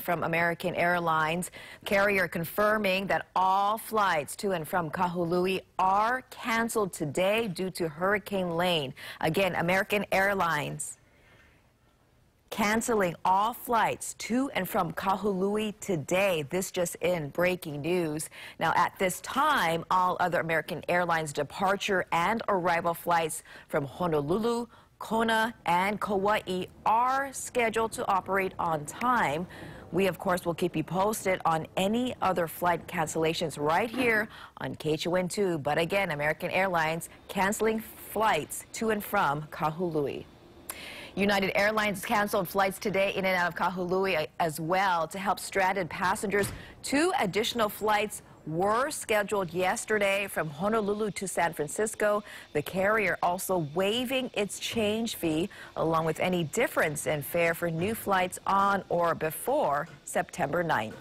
from American Airlines. Carrier confirming that all flights to and from Kahului are canceled today due to Hurricane Lane. Again, American Airlines canceling all flights to and from Kahului today. This just in breaking news. Now, at this time, all other American Airlines departure and arrival flights from Honolulu, Kona, and Kauai are scheduled to operate on time. We, of course, will keep you posted on any other flight cancellations right here on KHON2. But again, American Airlines canceling flights to and from Kahului. United Airlines canceled flights today in and out of Kahului uh, as well to help stranded passengers. Two additional flights were scheduled yesterday from Honolulu to San Francisco. The carrier also waiving its change fee along with any difference in fare for new flights on or before September 9th.